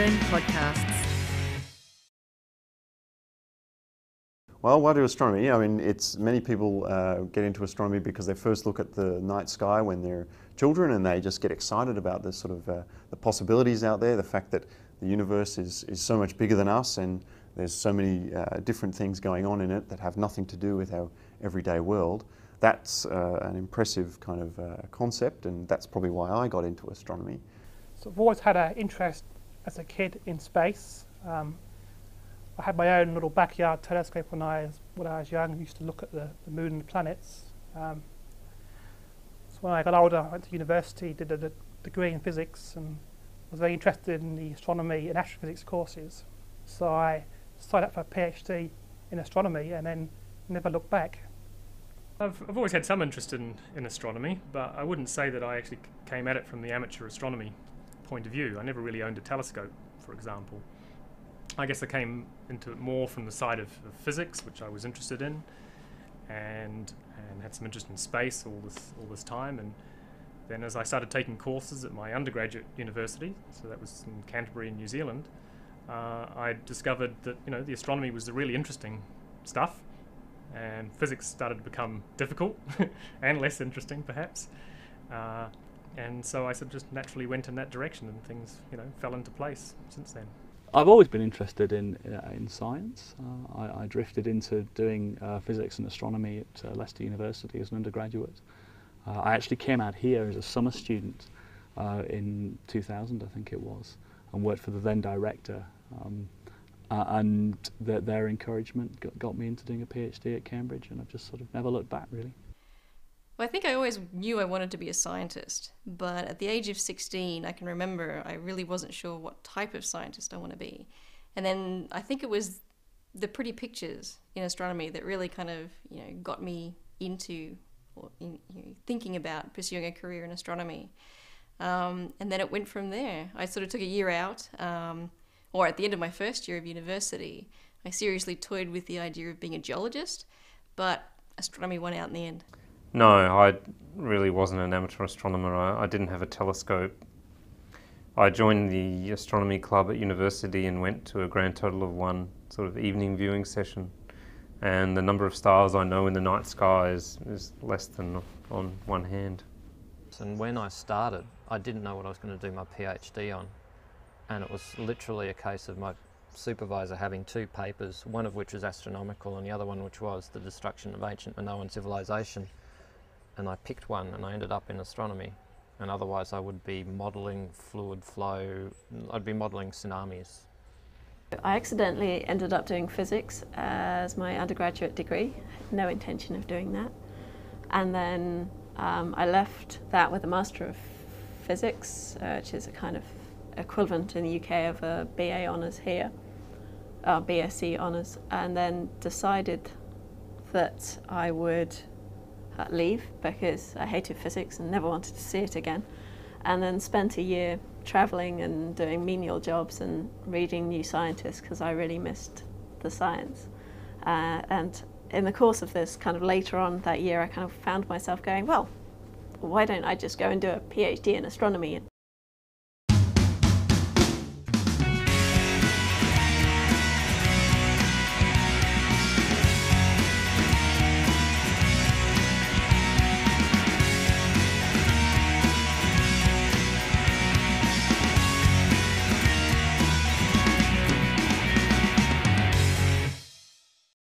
Turn podcasts. Well, why do astronomy? I mean, it's many people uh, get into astronomy because they first look at the night sky when they're children, and they just get excited about the sort of uh, the possibilities out there, the fact that the universe is, is so much bigger than us, and there's so many uh, different things going on in it that have nothing to do with our everyday world. That's uh, an impressive kind of uh, concept, and that's probably why I got into astronomy. So I've always had an interest as a kid in space. Um, I had my own little backyard telescope when I was, when I was young. I used to look at the, the moon and the planets. Um, so when I got older, I went to university, did a, a degree in physics, and was very interested in the astronomy and astrophysics courses. So I signed up for a PhD in astronomy and then never looked back. I've, I've always had some interest in, in astronomy, but I wouldn't say that I actually came at it from the amateur astronomy point of view. I never really owned a telescope, for example. I guess I came into it more from the side of, of physics, which I was interested in, and and had some interest in space all this all this time. And then as I started taking courses at my undergraduate university, so that was in Canterbury in New Zealand, uh, I discovered that you know the astronomy was the really interesting stuff, and physics started to become difficult and less interesting perhaps. Uh, and so I sort of just naturally went in that direction, and things you know fell into place since then. I've always been interested in uh, in science. Uh, I, I, drifted into doing uh, physics and astronomy at uh, Leicester University as an undergraduate. Uh, I actually came out here as a summer student uh, in 2000, I think it was, and worked for the then director. Um, and the, their encouragement got, got me into doing a PhD at Cambridge, and I've just sort of never looked back really. Well, I think I always knew I wanted to be a scientist, but at the age of 16, I can remember I really wasn't sure what type of scientist I want to be. And then I think it was the pretty pictures in astronomy that really kind of, you know, got me into or in, you know, thinking about pursuing a career in astronomy. Um, and then it went from there. I sort of took a year out, um, or at the end of my first year of university, I seriously toyed with the idea of being a geologist, but astronomy won out in the end. No, I really wasn't an amateur astronomer. I, I, didn't have a telescope. I joined the astronomy club at university and went to a grand total of one sort of evening viewing session. And the number of stars I know in the night sky is, is less than on one hand. And when I started, I didn't know what I was going to do my PhD on. And it was literally a case of my supervisor having two papers, one of which was astronomical and the other one which was the destruction of ancient Minoan civilization and I picked one and I ended up in astronomy. And otherwise, I would be modelling fluid flow, I'd be modelling tsunamis. I accidentally ended up doing physics as my undergraduate degree, no intention of doing that. And then um, I left that with a Master of Physics, uh, which is a kind of equivalent in the UK of a BA honours here, uh, BSc honours, and then decided that I would leave because I hated physics and never wanted to see it again. And then spent a year traveling and doing menial jobs and reading New Scientist because I really missed the science. Uh, and in the course of this, kind of later on that year, I kind of found myself going, well, why don't I just go and do a PhD in astronomy and